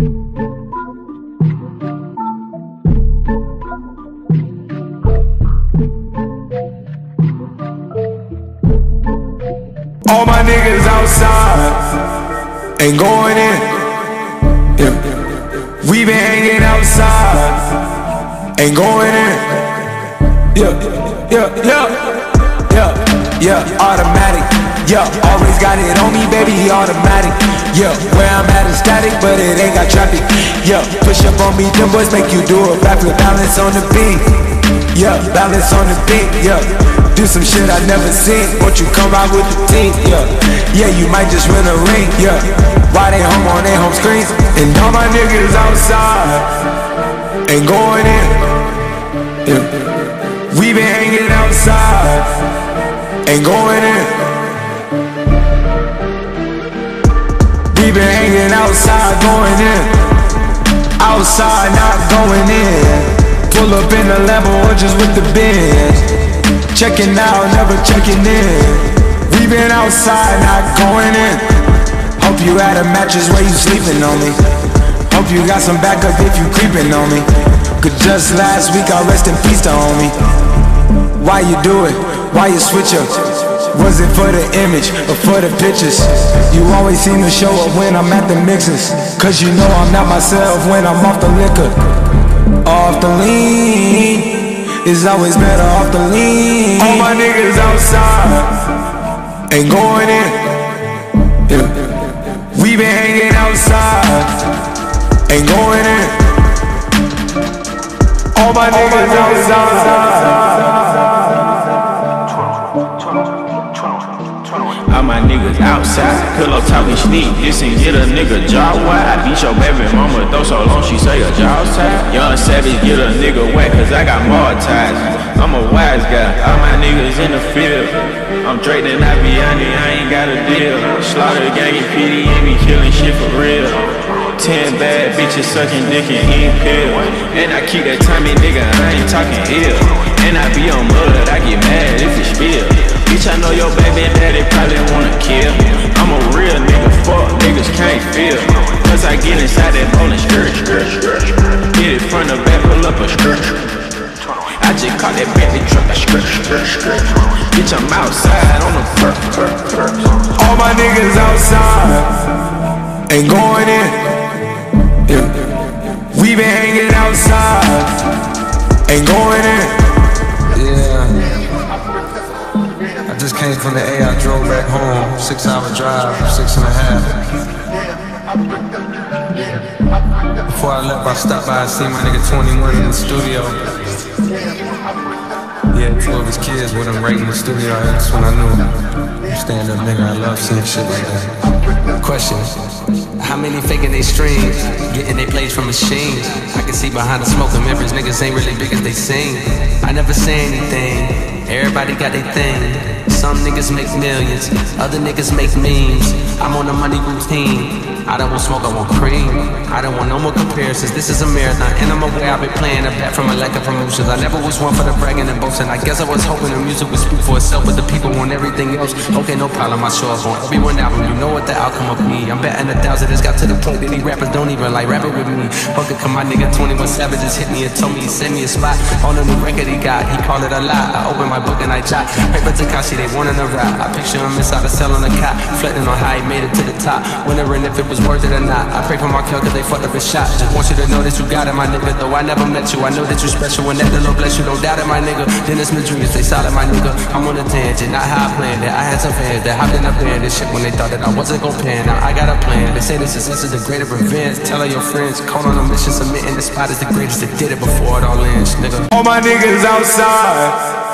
All my niggas outside ain't going in. Yeah. We been hanging outside, ain't going in. Yeah, yeah, yeah, yeah, yeah. Automatic, yeah. Always got it on me, baby. Automatic, yeah. Where I'm at is static, but it ain't got traffic. Yeah, push up on me, them boys make you do a backflip. Balance on the beat, yeah. Balance on the beat, yeah. Do some shit I never seen. Won't you come out with the team? Yeah, yeah, you might just win a ring. Yeah, why they home on their home screens? And all my niggas outside ain't going in. Yeah, we been hanging outside, ain't going in. We been hanging outside, going in. Outside, not going in. Pull up in the Lambo or just with the Benz. Checking out, never checking in. We been outside, not going in. Hope you had a mattress where you sleeping on me. Hope you got some backup if you creeping on me. Cause just last week I rest in peace to homie. Why you do it? Why you switch up? Was it for the image or for the pictures? You always seem to show up when I'm at the mixes. Cause you know I'm not myself when I'm off the liquor. Off the lean. It's always better off the lean. All my niggas outside ain't going in. Yeah. We been hanging outside, ain't going in. All my niggas outside. Outside, pillow talking sneak. This and get a nigga jaw wide. Beat your baby mama though so long she say a jaw tied. Young savage get a nigga wet cause I got more ties. I'm a wise guy, all my niggas in the field. I'm Drake and I be on I ain't got a deal. Slaughter gang and PD and be killing shit for real. Ten bad bitches sucking dick and eating pill. And I keep that timing nigga, I ain't talking ill. And I be baby daddy probably wanna kill. I'm a real nigga, fuck niggas can't feel. Cause I get inside that rolling skirt, skirt, skirt. Hit it from the back, pull up a skirt. I just caught that Bentley truck, a skirt, skirt, skirt. Bitch, I'm outside on the perk, perk, perk. All my niggas outside ain't going in. We been hanging outside, ain't going in. Just came from the A, I drove back home. Six hour drive, six and a half. Before I left, I stopped by and seen my nigga 21 in the studio. Yeah, two of his kids with him right in the studio. That's when I knew. Stand up nigga, I love seeing shit like that. Question. How many faking they streams? Getting they plays from machines. I can see behind the smoke and mirrors, niggas ain't really big as they sing. I never say anything. Everybody got their thing. Some niggas make millions, other niggas make memes. I'm on a money routine. I don't want smoke, I want cream. I don't want no more comparisons. This is a marathon, and I'm aware I've been playing a bet from a lack of promotions. I never was one for the bragging and boasting. I guess I was hoping the music would speak for itself, but the people want everything else. Okay, no problem. I show up on every one album. You know what the outcome of me. I'm betting a thousand. It's got to the point that these rappers don't even like rapping with me. Fuck it, come my nigga 21 Savages hit me and told me he sent me a spot on a new record he got. He called it a lie. I opened my book and I jot. Paper Tekashi, they wanted a rap. I picture him inside a cell on a cot, reflecting on how he made it to the top. Wondering if it was worth it or not. I pray for my kill cause they fucked up his shot. Just want you to know that you got it, my nigga. Though I never met you, I know that you special. When that the Lord bless you, don't doubt it, my nigga. Then it's Dennis Madrid, stay solid, my nigga. I'm on a tangent, not how I planned it. I had some fans that hopped in the band this shit when they thought that I wasn't gon' pan. Now I got a plan. They say this is this is the greater revenge. Tell all your friends, call on a mission, submitting the spot is the greatest that did it before it all ends, nigga. All my niggas outside